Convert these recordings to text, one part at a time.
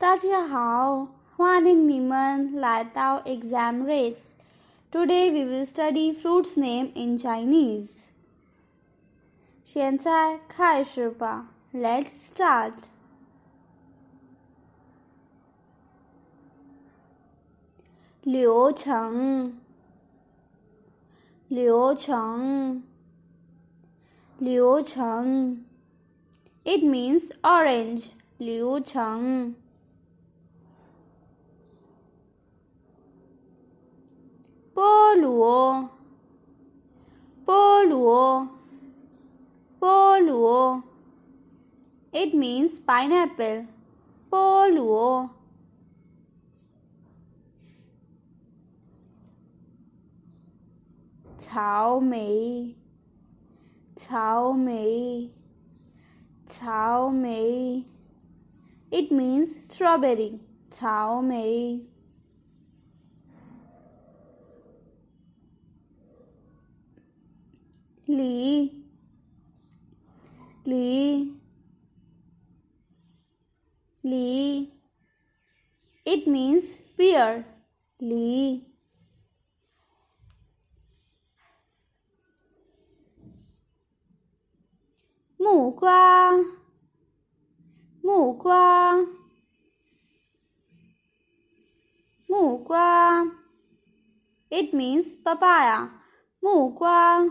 大家好，欢迎你们来到 Examrace. Today we will study fruits name in Chinese. 现在开始吧，Let's start. 流程，流程，流程。It means orange. 流程。菠萝，菠萝，菠萝。It means pineapple. 菠萝。草莓，草莓，草莓。It means strawberry. 草莓。 Lee. Lee. Lee. It means pear. Lee. Mu gua. Mu gua. Mu gua. It means papaya. Mu gua.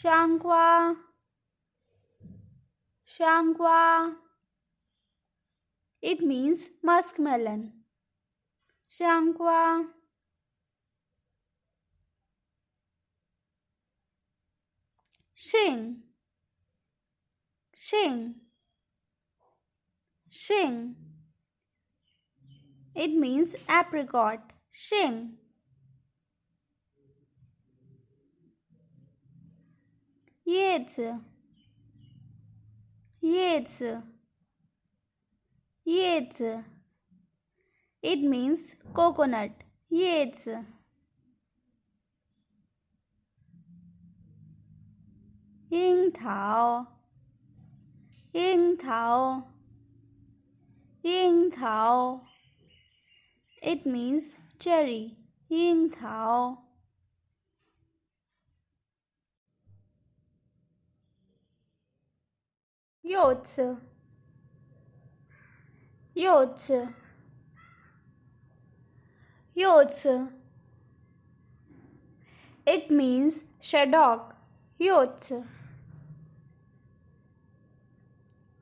香瓜，香瓜。It means muskmelon. 香瓜。Shing, shing, shing. It means apricot. Shing. Yates, yates, yates. It means coconut. Yates. Ying Tao, Ying Tao, Ying Tao. It means cherry. Ying Yachts, yachts, yachts. It means shaddock. Yachts.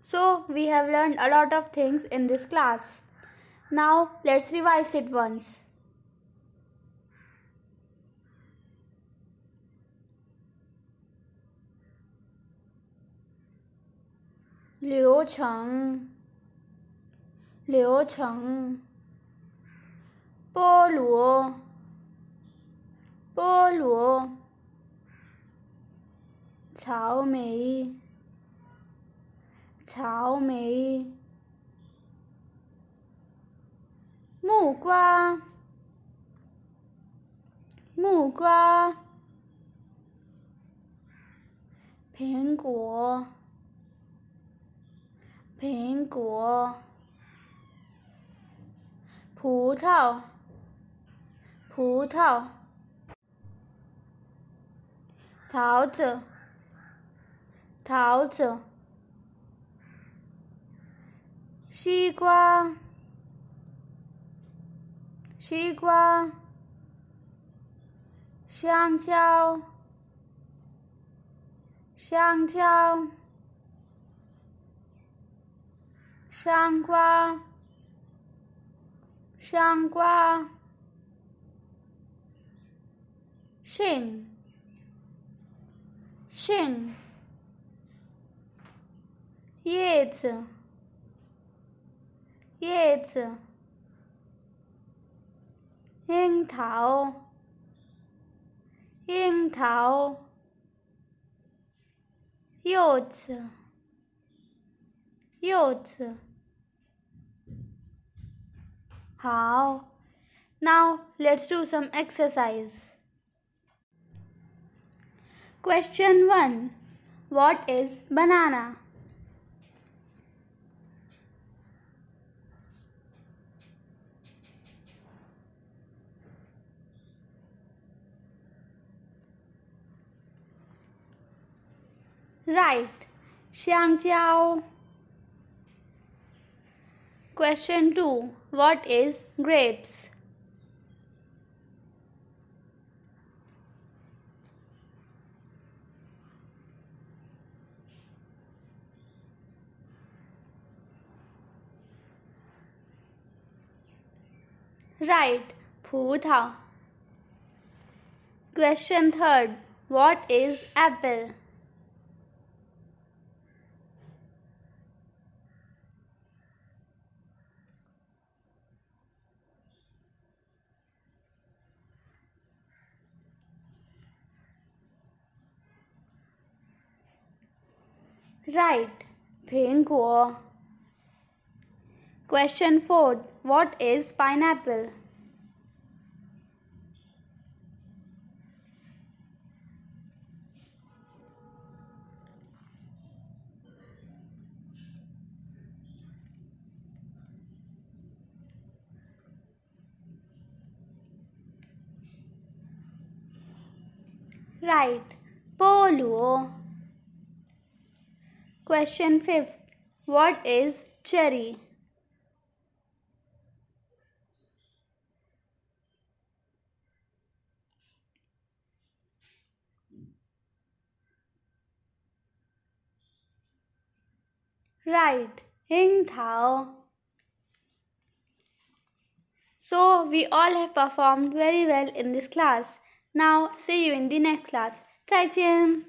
So we have learned a lot of things in this class. Now let's revise it once. 流程流程菠萝菠萝草莓草莓木瓜木瓜苹果。苹果、葡萄、葡萄。桃子，桃子，西瓜，西瓜，香蕉，香蕉，香瓜，香瓜，杏。杏，叶子，叶子，樱桃，樱桃，柚子，柚子。How? Now let's do some exercise. Question 1. What is banana? Right. Xiangjiao. Question 2 What is grapes? Right, 葡萄. Question third. What is apple? Right, 苹果. Question 4. What is pineapple? Right. Polo. Question 5. What is cherry? Right. Hing Thao. So we all have performed very well in this class. Now see you in the next class. 再见。